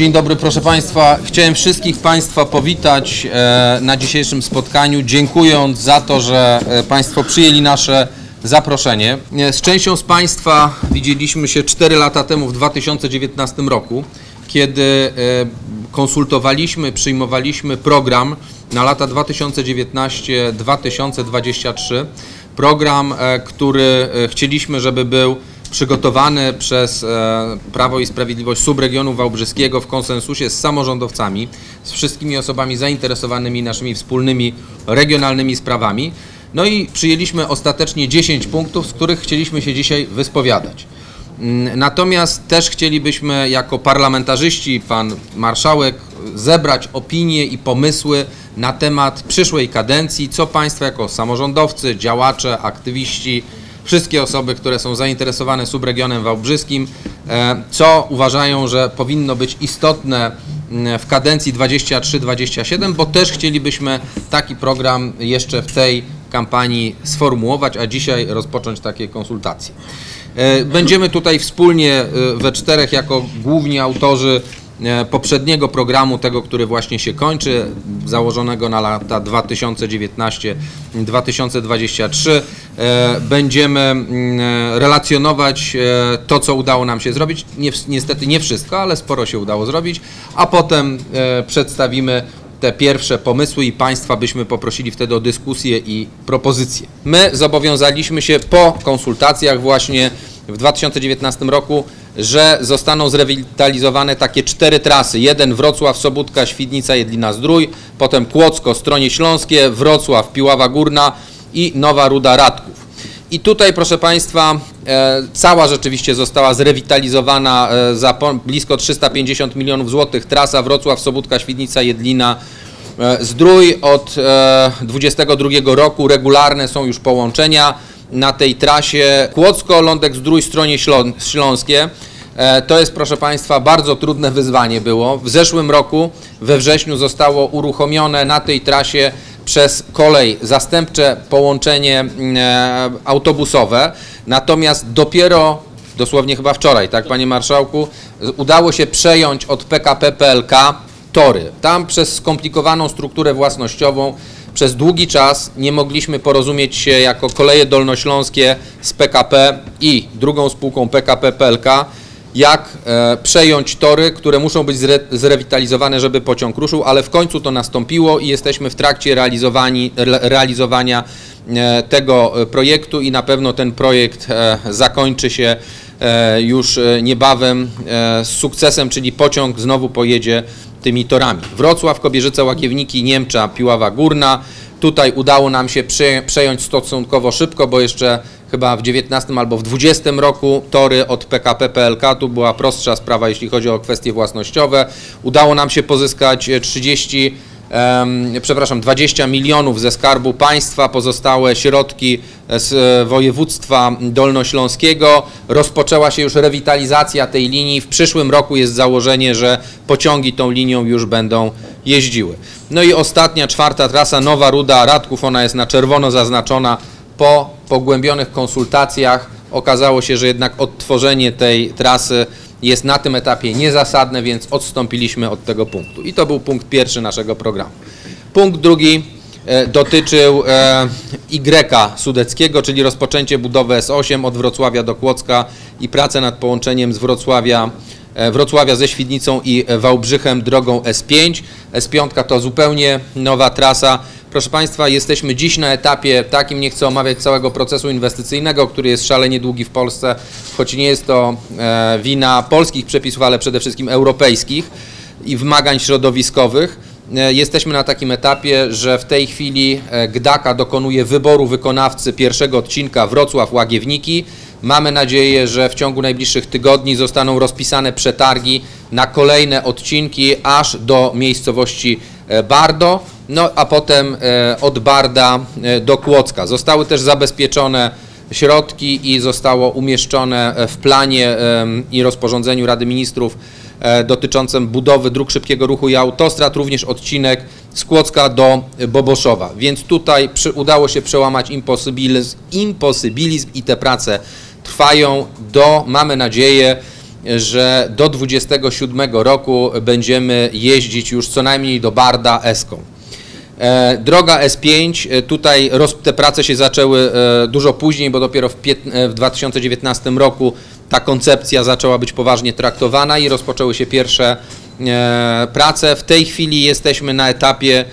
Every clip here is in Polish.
Dzień dobry, proszę Państwa. Chciałem wszystkich Państwa powitać e, na dzisiejszym spotkaniu, dziękując za to, że e, Państwo przyjęli nasze zaproszenie. E, Z częścią z Państwa widzieliśmy się 4 lata temu, w 2019 roku, kiedy konsultowaliśmy, przyjmowaliśmy program na lata 2019-2023. Program, który chcieliśmy, żeby był przygotowany przez e, Prawo i Sprawiedliwość subregionu wałbrzyskiego w konsensusie z samorządowcami, z wszystkimi osobami zainteresowanymi naszymi wspólnymi regionalnymi sprawami. No i przyjęliśmy ostatecznie 10 punktów, z których chcieliśmy się dzisiaj wyspowiadać. Mm, Natomiast też chcielibyśmy jako parlamentarzyści, pan marszałek, zebrać opinie i pomysły na temat przyszłej kadencji, co Państwo jako samorządowcy, działacze, aktywiści, wszystkie osoby, które są zainteresowane subregionem wałbrzyskim, e, co uważają, że powinno być istotne w kadencji 23-27, bo też chcielibyśmy taki program jeszcze w tej kampanii sformułować, a dzisiaj rozpocząć takie konsultacje. E, Będziemy tutaj wspólnie e, we czterech jako główni autorzy poprzedniego programu, tego, który właśnie się kończy, założonego na lata 2019-2023. E, Będziemy mm, e, relacjonować e, to, co udało nam się zrobić. Nie, niestety nie wszystko, ale sporo się udało zrobić, a potem e, przedstawimy te pierwsze pomysły i Państwa byśmy poprosili wtedy o dyskusję i propozycje. My zobowiązaliśmy się po konsultacjach właśnie w 2019 roku, że zostaną zrewitalizowane takie cztery trasy. Jeden Wrocław, Sobótka, Świdnica, Jedlina, Zdrój, potem Kłodzko, Stronie Śląskie, Wrocław, Piława Górna i Nowa Ruda Radków. I tutaj, proszę Państwa, cała rzeczywiście została zrewitalizowana e, za blisko 350 milionów złotych. Trasa Wrocław, Sobótka, Świdnica, Jedlina, e, Zdrój. Od e, 22 roku regularne są już połączenia na tej trasie Kłodzko, Lądek, Zdrój, Stronie Ślą- Śląskie. E, To jest, proszę Państwa, bardzo trudne wyzwanie było. W zeszłym roku, we wrześniu, zostało uruchomione na tej trasie przez kolej zastępcze połączenie mm, e, autobusowe, natomiast dopiero dosłownie chyba wczoraj, tak Panie Marszałku, udało się przejąć od PKP PLK tory. Tam przez skomplikowaną strukturę własnościową przez długi czas nie mogliśmy porozumieć się jako koleje dolnośląskie z PKP i drugą spółką PKP PLK, jak e, przejąć tory, które muszą być zre, zrewitalizowane, żeby pociąg ruszył, ale w końcu to nastąpiło i jesteśmy w trakcie realizowani, re, realizowania e, tego e, projektu i na pewno ten projekt zakończy się już niebawem z sukcesem, czyli pociąg znowu pojedzie tymi torami. Wrocław, Kobierzyce, Łakiewniki, Niemcza, Piława Górna. Tutaj udało nam się prze, przejąć stosunkowo szybko, bo jeszcze chyba w 19 albo w 20 roku tory od PKP PLK, tu była prostsza sprawa, jeśli chodzi o kwestie własnościowe. Udało nam się pozyskać e, 30 em, przepraszam, 20 milionów ze Skarbu Państwa, pozostałe środki z e, województwa dolnośląskiego. Rozpoczęła się już rewitalizacja tej linii. W przyszłym roku jest założenie, że pociągi tą linią już będą jeździły. No i ostatnia, czwarta trasa, Nowa Ruda Radków, ona jest na czerwono zaznaczona. Po pogłębionych konsultacjach okazało się, że jednak odtworzenie tej trasy jest na tym etapie niezasadne, więc odstąpiliśmy od tego punktu. I to był punkt pierwszy naszego programu. Punkt drugi e, dotyczył Y Sudeckiego, czyli rozpoczęcie budowy S8 od Wrocławia do Kłodzka i pracę nad połączeniem z Wrocławia, e, Wrocławia ze Świdnicą i Wałbrzychem drogą S5. S5 to zupełnie nowa trasa. Proszę Państwa, jesteśmy dziś na etapie takim, nie chcę omawiać całego procesu inwestycyjnego, który jest szalenie długi w Polsce, choć nie jest to e, wina polskich przepisów, ale przede wszystkim europejskich i wymagań środowiskowych. E, Jesteśmy na takim etapie, że w tej chwili e, GDAKA dokonuje wyboru wykonawcy pierwszego odcinka Wrocław-Łagiewniki. Mamy nadzieję, że w ciągu najbliższych tygodni zostaną rozpisane przetargi na kolejne odcinki aż do miejscowości Bardo, no a potem e, od Barda e, do Kłodzka. Zostały też zabezpieczone środki i zostało umieszczone e, w planie i rozporządzeniu Rady Ministrów dotyczącym budowy dróg szybkiego ruchu i autostrad, również odcinek z Kłodzka do Boboszowa. Więc tutaj udało się przełamać imposybilizm, imposybilizm i te prace trwają do, mamy nadzieję, że do 27 roku będziemy jeździć już co najmniej do Barda Eską. E, droga S5, e, tutaj te prace się zaczęły e, dużo później, bo dopiero w, w 2019 roku ta koncepcja zaczęła być poważnie traktowana i rozpoczęły się pierwsze prace. W tej chwili jesteśmy na etapie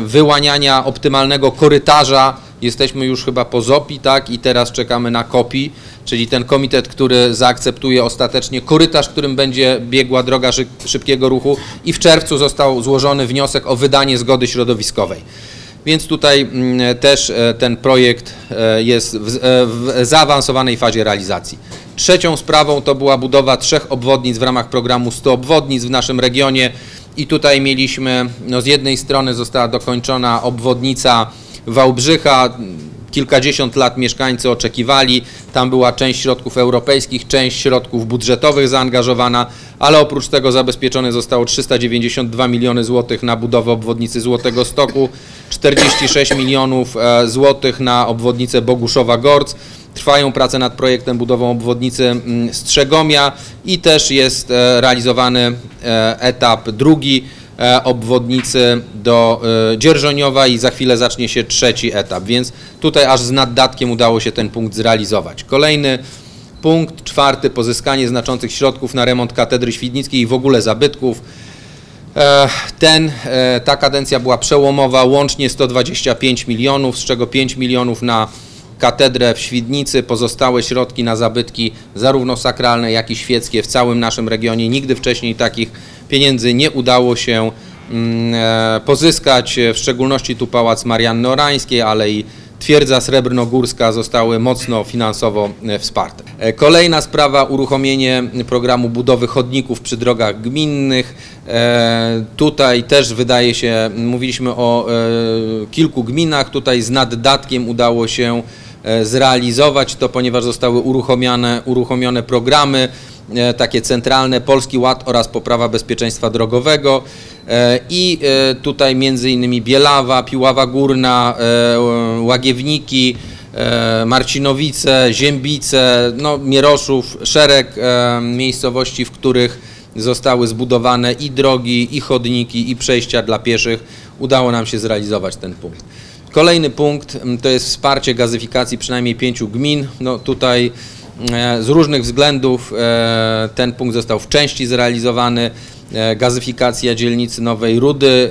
wyłaniania optymalnego korytarza. Jesteśmy już chyba po ZOPI, tak, i teraz czekamy na KOPI czyli ten komitet, który zaakceptuje ostatecznie korytarz, którym będzie biegła droga szybkiego ruchu i w czerwcu został złożony wniosek o wydanie zgody środowiskowej. Więc tutaj mm, też e, ten projekt e, jest w, e, w zaawansowanej fazie realizacji. Trzecią sprawą to była budowa trzech obwodnic w ramach programu 100 obwodnic w naszym regionie i tutaj mieliśmy, no z jednej strony została dokończona obwodnica Wałbrzycha, kilkadziesiąt lat mieszkańcy oczekiwali. Tam była część środków europejskich, część środków budżetowych zaangażowana, ale oprócz tego zabezpieczone zostało 392 miliony złotych na budowę obwodnicy Złotego Stoku, 46 milionów e, złotych na obwodnicę Boguszowa-Gorc. Trwają prace nad projektem budową obwodnicy mm, Strzegomia i też jest e, realizowany e, etap drugi obwodnicy do e, Dzierżoniowa i za chwilę zacznie się trzeci etap, więc tutaj aż z naddatkiem udało się ten punkt zrealizować. Kolejny punkt, czwarty, pozyskanie znaczących środków na remont katedry świdnickiej i w ogóle zabytków. E, ten, ta kadencja była przełomowa, łącznie 125 milionów, z czego 5 milionów na katedrę w Świdnicy, pozostałe środki na zabytki zarówno sakralne, jak i świeckie w całym naszym regionie. Nigdy wcześniej takich pieniędzy nie udało się mm, e, pozyskać, w szczególności tu Pałac Marianny Orańskiej, ale i Twierdza Srebrnogórska zostały mocno finansowo e, wsparte. E, kolejna sprawa, uruchomienie programu budowy chodników przy drogach gminnych. Tutaj też wydaje się, mówiliśmy o kilku gminach, tutaj z naddatkiem udało się zrealizować to, ponieważ zostały uruchomione, uruchomione programy takie centralne, Polski Ład oraz poprawa bezpieczeństwa drogowego e, i e, tutaj między innymi Bielawa, Piława Górna, Łagiewniki, Marcinowice, Ziębice, no, Mieroszów, szereg miejscowości, w których zostały zbudowane i drogi, i chodniki, i przejścia dla pieszych. Udało nam się zrealizować ten punkt. Kolejny punkt to jest wsparcie gazyfikacji przynajmniej pięciu gmin. No tutaj E, z różnych względów e, ten punkt został w części zrealizowany. E, gazyfikacja dzielnicy Nowej Rudy,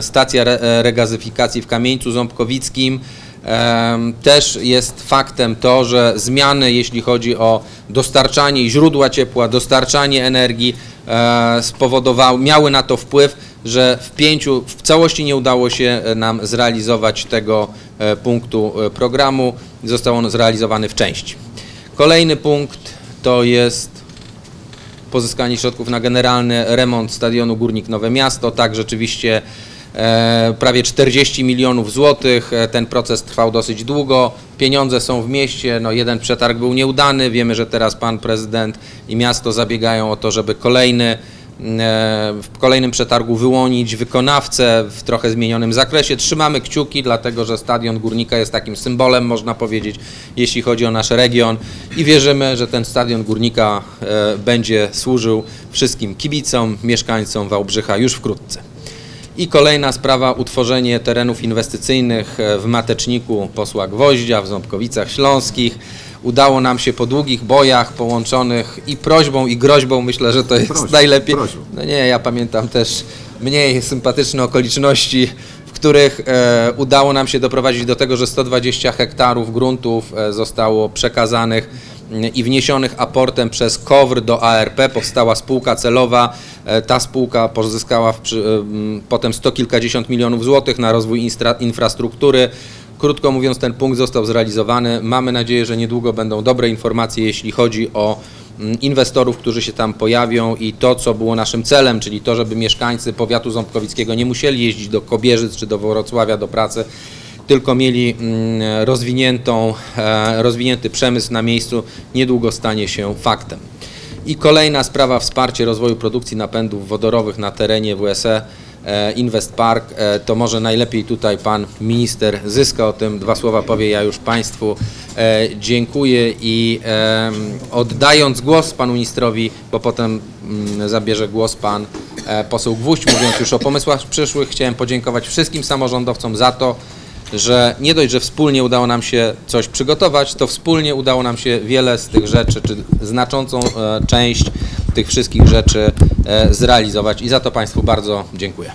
stacja regazyfikacji w Kamieńcu Ząbkowickim. Też jest faktem to, że zmiany, jeśli chodzi o dostarczanie źródła ciepła, dostarczanie energii, spowodowały, miały na to wpływ, że w pięciu, w całości nie udało się nam zrealizować tego punktu programu. Został on zrealizowany w części. Kolejny punkt to jest pozyskanie środków na generalny remont stadionu Górnik Nowe Miasto. Tak, rzeczywiście e, prawie 40 milionów złotych. E, ten proces trwał dosyć długo. Pieniądze są w mieście. No, jeden przetarg był nieudany. Wiemy, że teraz pan prezydent i miasto zabiegają o to, żeby kolejny w kolejnym przetargu wyłonić wykonawcę w trochę zmienionym zakresie. Trzymamy kciuki, dlatego że stadion Górnika jest takim symbolem, można powiedzieć, jeśli chodzi o nasz region i wierzymy, że ten stadion Górnika e, będzie służył wszystkim kibicom, mieszkańcom Wałbrzycha już wkrótce. I kolejna sprawa, utworzenie terenów inwestycyjnych e, w Mateczniku posła Gwoździa, w Ząbkowicach Śląskich udało nam się po długich bojach połączonych i prośbą i groźbą, myślę, że to jest prośbą, najlepiej. Prośbą. No nie, ja pamiętam też mniej sympatyczne okoliczności, w których e, udało nam się doprowadzić do tego, że 120 hektarów gruntów e, zostało przekazanych mm, i wniesionych aportem przez KOWR do ARP. Powstała spółka celowa. E, ta spółka pozyskała w, e, potem sto kilkadziesiąt milionów złotych na rozwój infrastruktury. Krótko mówiąc, ten punkt został zrealizowany. Mamy nadzieję, że niedługo będą dobre informacje, jeśli chodzi o mm, inwestorów, którzy się tam pojawią i to, co było naszym celem, czyli to, żeby mieszkańcy powiatu ząbkowickiego nie musieli jeździć do Kobierzyc czy do Wrocławia do pracy, tylko mieli mm, rozwiniętą, e, rozwinięty przemysł na miejscu, niedługo stanie się faktem. I kolejna sprawa, wsparcie rozwoju produkcji napędów wodorowych na terenie WSE e, Invest Park, e, to może najlepiej tutaj pan minister Zyska o tym dwa słowa powie. Ja już Państwu e, dziękuję i oddając głos panu ministrowi, bo potem mm, zabierze głos pan poseł Gwóźdź, mówiąc już o pomysłach przyszłych, chciałem podziękować wszystkim samorządowcom za to, że nie dość, że wspólnie udało nam się coś przygotować, to wspólnie udało nam się wiele z tych rzeczy, czy znaczącą część tych wszystkich rzeczy zrealizować i za to Państwu bardzo dziękuję.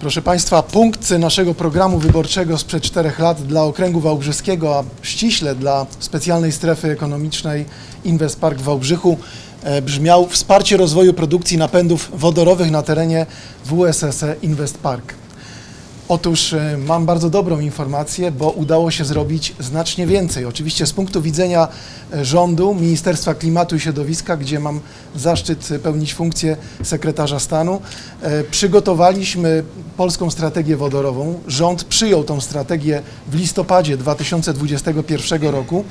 Proszę Państwa, punkt naszego programu wyborczego sprzed czterech lat dla Okręgu Wałbrzyskiego, a ściśle dla specjalnej strefy ekonomicznej Invest Park w Wałbrzychu e, brzmiał wsparcie rozwoju produkcji napędów wodorowych na terenie WSSE Invest Park. Otóż e, mam bardzo dobrą informację, bo udało się zrobić znacznie więcej. Oczywiście z punktu widzenia e, rządu, Ministerstwa Klimatu i Środowiska, gdzie mam zaszczyt pełnić funkcję sekretarza stanu, e, przygotowaliśmy polską strategię wodorową. Rząd przyjął tą strategię w listopadzie 2021 roku.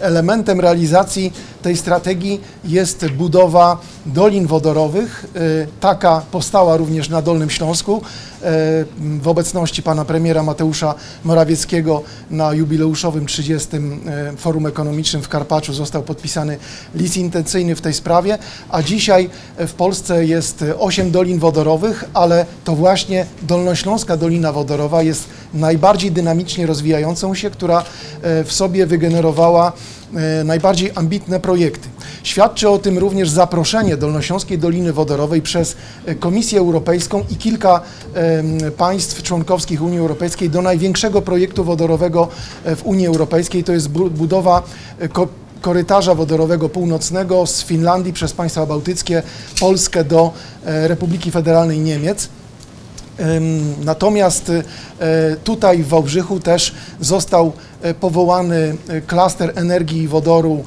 Elementem realizacji tej strategii jest budowa dolin wodorowych. Taka powstała również na Dolnym Śląsku obecności pana premiera Mateusza Morawieckiego na jubileuszowym 30. e, Forum Ekonomicznym w Karpaczu został podpisany list intencyjny w tej sprawie, a dzisiaj e, w Polsce jest e, 8 dolin wodorowych, ale to właśnie Dolnośląska Dolina Wodorowa jest najbardziej dynamicznie rozwijającą się, która e, w sobie wygenerowała e, najbardziej ambitne projekty. Świadczy o tym również zaproszenie Dolnośląskiej Doliny Wodorowej przez e, Komisję Europejską i kilka państw członkowskich Unii Europejskiej do największego projektu wodorowego e, w Unii Europejskiej. To jest bu- budowa e, ko- korytarza wodorowego północnego z Finlandii przez państwa bałtyckie, Polskę do Republiki Federalnej Niemiec. Natomiast e, tutaj w Wałbrzychu też został e, powołany e, klaster energii i wodoru,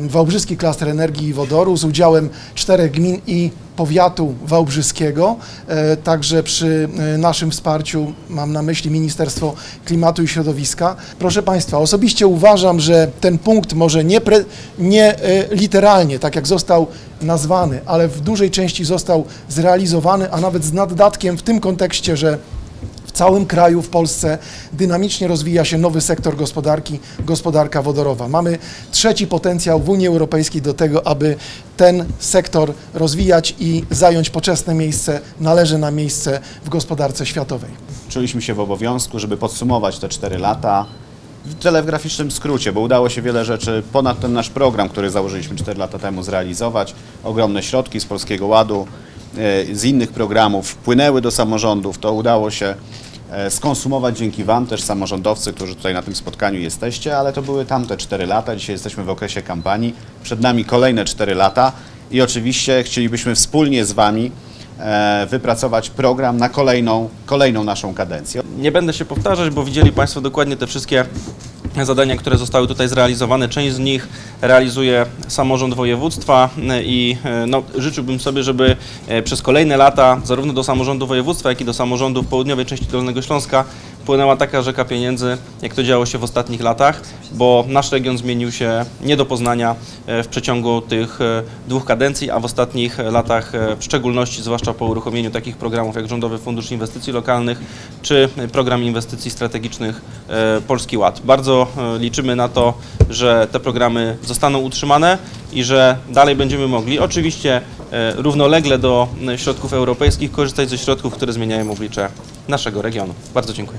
Wałbrzyski klaster energii i wodoru z udziałem czterech gmin i powiatu wałbrzyskiego. E, Także przy e, naszym wsparciu mam na myśli Ministerstwo Klimatu i Środowiska. Proszę Państwa, osobiście uważam, że ten punkt może nie, pre, nie e, literalnie, tak jak został nazwany, ale w dużej części został zrealizowany, a nawet z naddatkiem w tym kontekście, że całym kraju, w Polsce dynamicznie rozwija się nowy sektor gospodarki, gospodarka wodorowa. Mamy trzeci potencjał w Unii Europejskiej do tego, aby ten sektor rozwijać i zająć poczesne miejsce, należy na miejsce w gospodarce światowej. Czuliśmy się w obowiązku, żeby podsumować te 4 lata w telegraficznym skrócie, bo udało się wiele rzeczy ponad ten nasz program, który założyliśmy 4 lata temu zrealizować. Ogromne środki z Polskiego Ładu, e, z innych programów wpłynęły do samorządów. To udało się skonsumować dzięki Wam, też samorządowcy, którzy tutaj na tym spotkaniu jesteście, ale to były tamte 4 lata. Dzisiaj jesteśmy w okresie kampanii. Przed nami kolejne 4 lata i oczywiście chcielibyśmy wspólnie z Wami e, wypracować program na kolejną, kolejną naszą kadencję. Nie będę się powtarzać, bo widzieli Państwo dokładnie te wszystkie zadania, które zostały tutaj zrealizowane. Część z nich realizuje samorząd województwa e, i e, no, życzyłbym sobie, żeby e, przez kolejne lata zarówno do samorządu województwa, jak i do samorządów południowej części Dolnego Śląska płynęła taka rzeka pieniędzy, jak to działo się w ostatnich latach, bo nasz region zmienił się nie do poznania e, w przeciągu tych e, dwóch kadencji, a w ostatnich latach e, w szczególności, zwłaszcza po uruchomieniu takich programów jak Rządowy Fundusz Inwestycji Lokalnych czy Program Inwestycji Strategicznych Polski Ład. Bardzo liczymy na to, że te programy zostaną utrzymane i że dalej będziemy mogli, oczywiście równolegle do e, środków europejskich, korzystać ze środków, które zmieniają oblicze naszego regionu. Bardzo dziękuję.